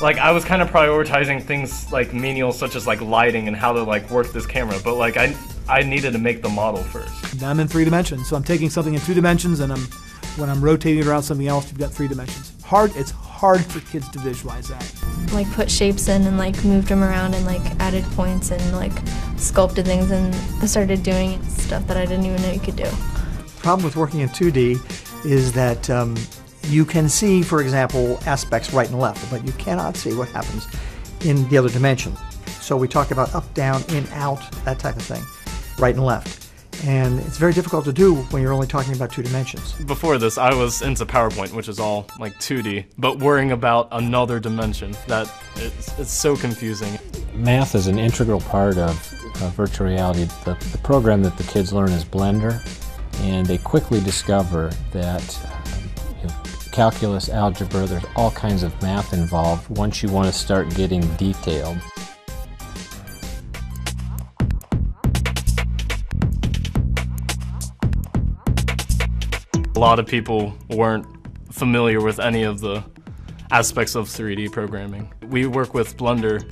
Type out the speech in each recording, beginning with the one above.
Like I was kind of prioritizing things like menial such as like lighting and how to like work this camera, but like I I needed to make the model first. Now I'm in three dimensions, so I'm taking something in two dimensions and I'm when I'm rotating around something else, you've got three dimensions. Hard it's hard for kids to visualize that. Like put shapes in and like moved them around and like added points and like sculpted things and started doing stuff that I didn't even know you could do. Problem with working in 2D is that um, you can see, for example, aspects right and left, but you cannot see what happens in the other dimension. So we talk about up, down, in, out, that type of thing, right and left. And it's very difficult to do when you're only talking about two dimensions. Before this, I was into PowerPoint, which is all like 2D, but worrying about another dimension that it's, it's so confusing. Math is an integral part of uh, virtual reality. The, the program that the kids learn is Blender, and they quickly discover that calculus, algebra, there's all kinds of math involved once you want to start getting detailed. A lot of people weren't familiar with any of the aspects of 3D programming. We work with Blender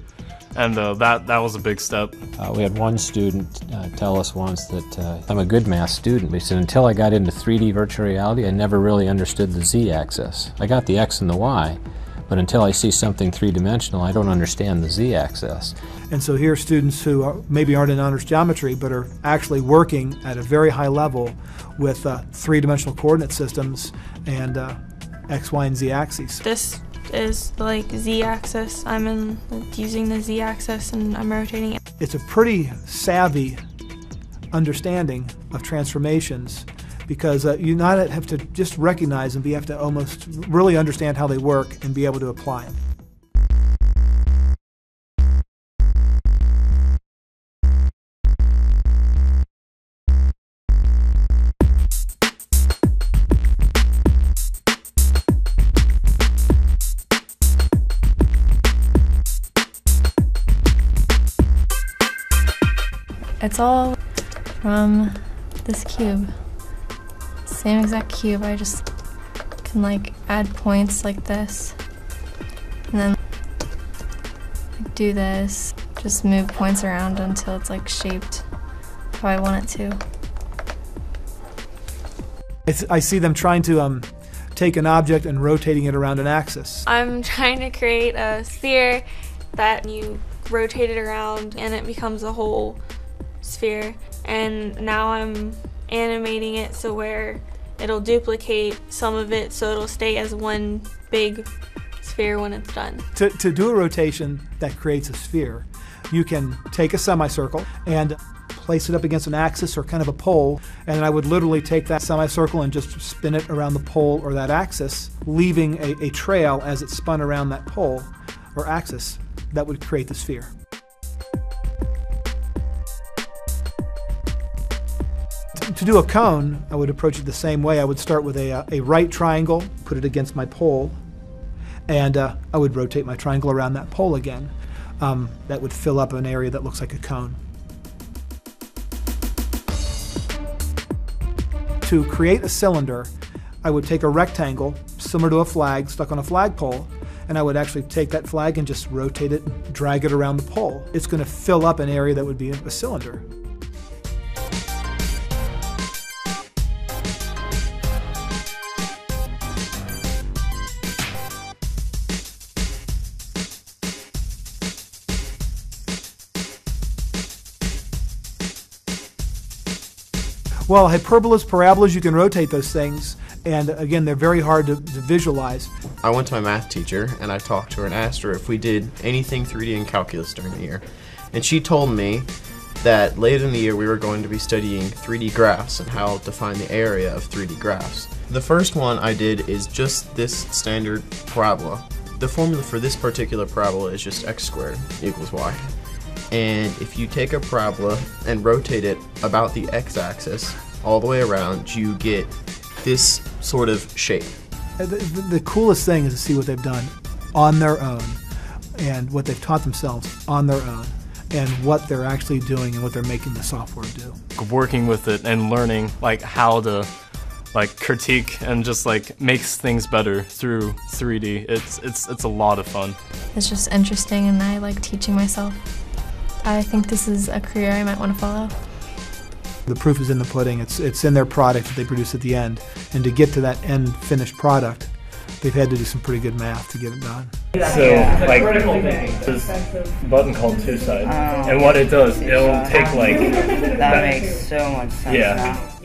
and uh, that that was a big step. Uh, we had one student uh, tell us once that uh, I'm a good math student. He said until I got into 3D virtual reality, I never really understood the z-axis. I got the x and the y, but until I see something three-dimensional, I don't understand the z-axis. And so here, are students who are, maybe aren't in honors geometry, but are actually working at a very high level with uh, three-dimensional coordinate systems and uh, x, y, and z axes. This is like z-axis. I'm in using the z-axis and I'm rotating it. It's a pretty savvy understanding of transformations because uh, you not have to just recognize them, but you have to almost really understand how they work and be able to apply them. It's all from this cube. Same exact cube, I just can like add points like this. And then like, do this. Just move points around until it's like shaped how I want it to. I see them trying to um, take an object and rotating it around an axis. I'm trying to create a sphere that you rotate it around and it becomes a whole sphere and now I'm animating it so where it'll duplicate some of it so it'll stay as one big sphere when it's done. To, to do a rotation that creates a sphere, you can take a semicircle and place it up against an axis or kind of a pole, and I would literally take that semicircle and just spin it around the pole or that axis, leaving a, a trail as it spun around that pole or axis that would create the sphere. To do a cone, I would approach it the same way. I would start with a, uh, a right triangle, put it against my pole, and uh, I would rotate my triangle around that pole again. Um, that would fill up an area that looks like a cone. To create a cylinder, I would take a rectangle similar to a flag stuck on a flagpole, and I would actually take that flag and just rotate it, drag it around the pole. It's going to fill up an area that would be a cylinder. Well, hyperbolas, parabolas, you can rotate those things. And again, they're very hard to, to, visualize. I went to my math teacher and I talked to her and asked her if we did anything 3D in calculus during the year. And she told me that later in the year we were going to be studying 3D graphs and how to find the area of 3D graphs. The first one I did is just this standard parabola. The formula for this particular parabola is just x squared equals y and if you take a parabola and rotate it about the x-axis all the way around, you get this sort of shape. Uh, the, the, the, coolest thing is to see what they've done on their own and what they've taught themselves on their own and what they're actually doing and what they're making the software do. Working with it and learning like how to like critique and just like makes things better through 3D. It's it's it's a lot of fun. It's just interesting, and I like teaching myself. I think this is a career I might want to follow. The proof is in the pudding. It's it's in their product that they produce at the end, and to get to that end finished product, they've had to do some pretty good math to get it done. So like this button called two side, Oh. and what it does, it'll take like That makes so much sense Yeah. now.